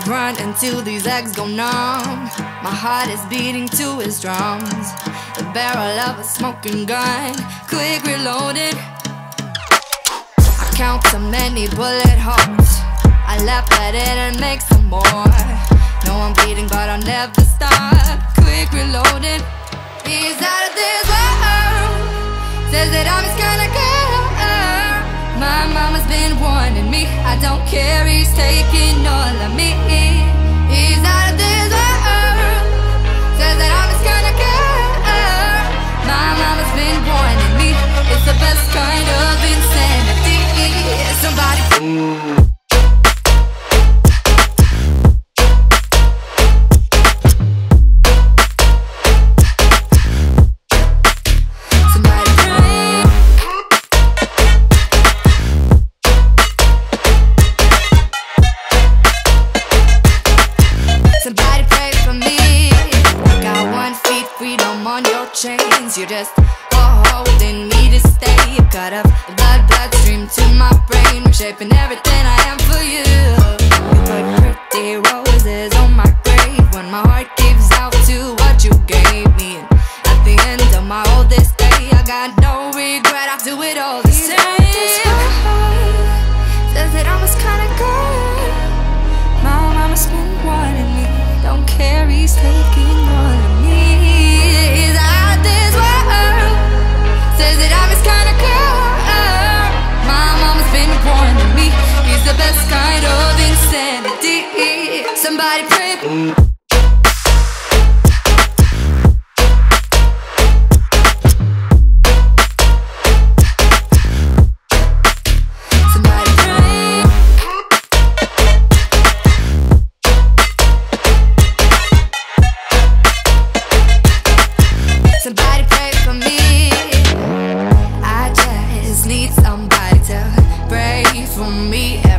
run until these legs go numb. My heart is beating to its drums. The barrel of a smoking gun, quick reloaded. I count so many bullet holes. I laugh at it and make some more. No, I'm bleeding, but I'll never stop. Quick reloading. Chains. You're just holding me to stay. Cut up the blood, bloodstream to my brain, reshaping everything I am for you. You put pretty roses on my grave when my heart gives out to what you gave me. And at the end of my oldest day, I got no regret. I do it all the same. Says that I was kinda good. My mama's been warning me. Don't care, he's taking Somebody pray for me. I just need somebody to pray for me.